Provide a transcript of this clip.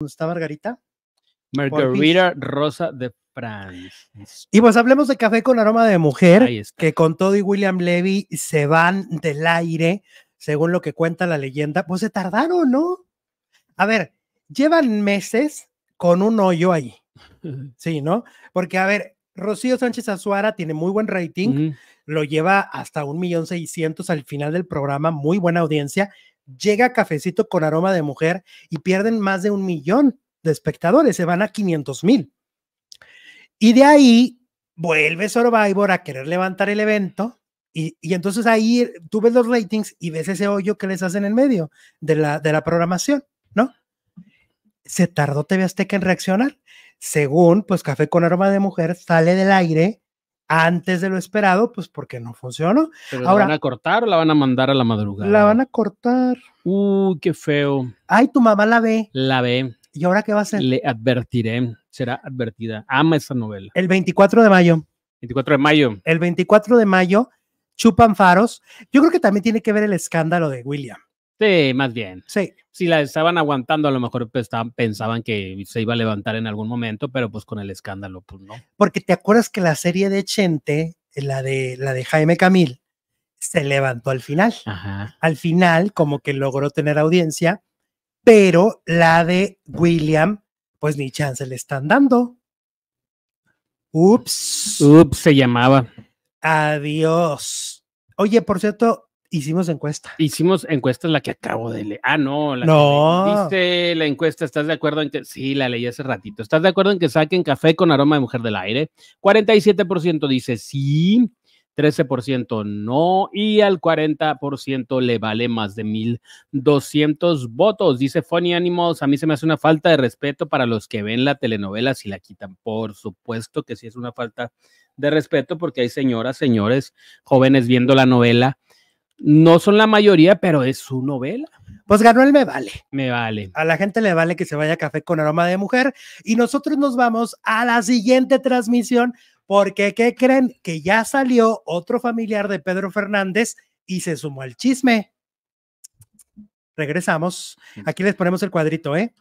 ¿Dónde está Margarita? Margarita Rosa de France. Y pues hablemos de Café con Aroma de Mujer, que con todo y William Levy se van del aire, según lo que cuenta la leyenda. Pues se tardaron, ¿no? A ver, llevan meses con un hoyo ahí. Sí, ¿no? Porque, a ver, Rocío Sánchez Azuara tiene muy buen rating, lo lleva hasta un millón seiscientos al final del programa, muy buena audiencia. Llega Cafecito con aroma de mujer y pierden más de un millón de espectadores, se van a 500 mil. Y de ahí vuelve Survivor a querer levantar el evento y, y entonces ahí tú ves los ratings y ves ese hoyo que les hacen en medio de la, de la programación, ¿no? Se tardó TV Azteca en reaccionar. Según, pues Café con Aroma de Mujer sale del aire antes de lo esperado, pues porque no funcionó. ¿Pero la Ahora- van a cortar o la van a mandar a la madrugada? La van a cortar. Uy, qué feo. Ay, tu mamá la ve. La ve. ¿Y ahora qué va a hacer? Le advertiré. Será advertida. Ama esa novela. El 24 de mayo. 24 de mayo. El 24 de mayo chupan faros. Yo creo que también tiene que ver el escándalo de William. Sí, más bien. Sí, Si la estaban aguantando, a lo mejor pues, estaban- pensaban que se iba a levantar en algún momento, pero pues con el escándalo, pues no. porque te acuerdas que la serie de Chente, la de, la de Jaime Camil, se levantó al final. Ajá. Al final, como que logró tener audiencia, pero la de William, pues ni chance le están dando. Ups. Ups, se llamaba. Adiós. Oye, por cierto, hicimos encuesta. Hicimos encuestas la que acabo de leer. Ah, no, la que No. Dice la encuesta, ¿estás de acuerdo en que sí, la leí hace ratito? ¿Estás de acuerdo en que saquen café con aroma de mujer del aire? 47% dice sí, 13% no y al 40% le vale más de 1200 votos. Dice Funny Animals, a mí se me hace una falta de respeto para los que ven la telenovela si la quitan. Por supuesto que sí es una falta de respeto porque hay señoras, señores, jóvenes viendo la novela no son la mayoría, pero es su novela. Pues ganó el Me Vale. Me vale. A la gente le vale que se vaya a café con aroma de mujer. Y nosotros nos vamos a la siguiente transmisión porque, ¿qué creen? Que ya salió otro familiar de Pedro Fernández y se sumó al chisme. Regresamos. Aquí les ponemos el cuadrito, ¿eh?